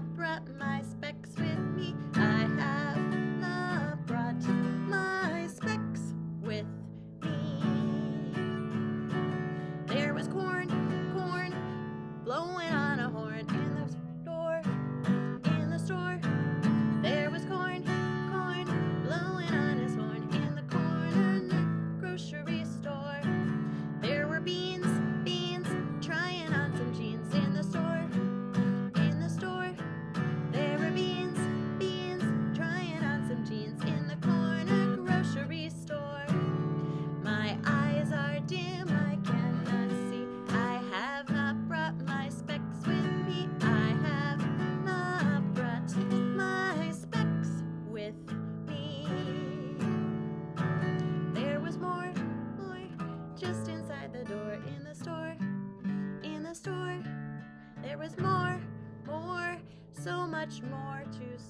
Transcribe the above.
brought my was more, more, so much more to